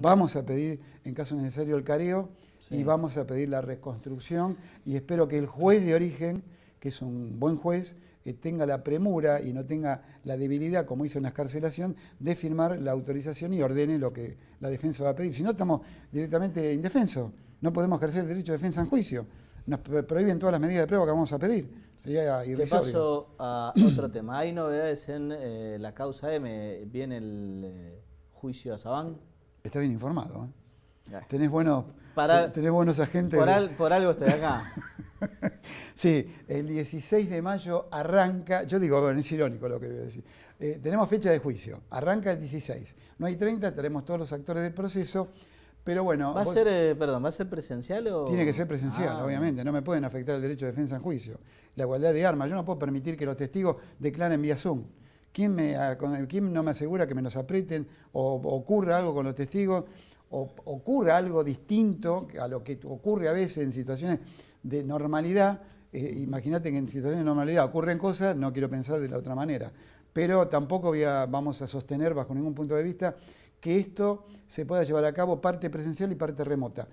Vamos a pedir, en caso necesario, el careo Sí. y vamos a pedir la reconstrucción y espero que el juez de origen, que es un buen juez, eh, tenga la premura y no tenga la debilidad, como hizo en la escarcelación, de firmar la autorización y ordene lo que la defensa va a pedir. Si no, estamos directamente indefensos. No podemos ejercer el derecho de defensa en juicio. Nos pro- prohíben todas las medidas de prueba que vamos a pedir. Sería Te irrisorio. paso a otro tema. Hay novedades en eh, la causa M. Viene el eh, juicio a Sabán. Está bien informado. ¿eh? Tenés buenos, Para- tenés buenos agentes. Por, al- por algo estoy acá. Sí, el 16 de mayo arranca, yo digo, bueno, es irónico lo que voy a decir. Eh, tenemos fecha de juicio, arranca el 16. No hay 30, tenemos todos los actores del proceso, pero bueno, ¿Va a vos- ser, eh, perdón, ¿va a ser presencial o...? tiene que ser presencial, Ah, obviamente, no me pueden afectar el derecho de defensa en juicio. La igualdad de armas, yo no puedo permitir que los testigos declaren vía Zoom. ¿Quién, me, ah, quién no me asegura que me los aprieten o, ocurra algo con los testigos o ocurra algo distinto a lo que ocurre a veces en situaciones de normalidad? Eh, Imagínate que en situaciones de normalidad ocurren cosas, no quiero pensar de la otra manera. Pero tampoco vamos a sostener bajo ningún punto de vista que esto se pueda llevar a cabo parte presencial y parte remota.